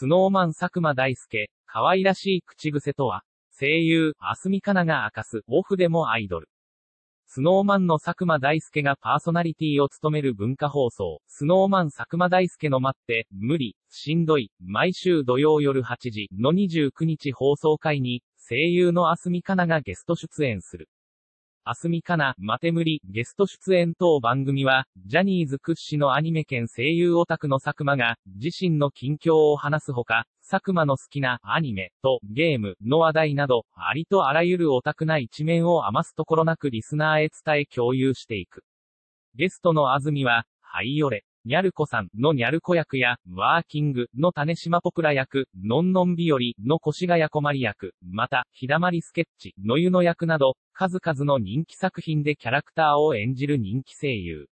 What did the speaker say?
スノーマン佐久間大介、可愛らしい口癖とは、声優、あすみかなが明かす、オフでもアイドル。スノーマンの佐久間大介がパーソナリティを務める文化放送、スノーマン佐久間大介の待って、無理、しんどい、毎週土曜夜8時の29日放送会に、声優のあすみかながゲスト出演する。あすみかな、マテムリ、ゲスト出演等番組は、ジャニーズ屈指のアニメ兼声優オタクの佐久間が、自身の近況を話すほか、佐久間の好きなアニメとゲームの話題など、ありとあらゆるオタクな一面を余すところなくリスナーへ伝え共有していく。ゲストの安住は、はいよれ、ニャルコさんのニャルコ役や、ワーキングの種島ポプラ役、のんのんびよりの越谷こまり役、また、ひだまりスケッチの湯の役など、数々の人気作品でキャラクターを演じる人気声優。